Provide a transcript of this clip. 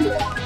Yeah.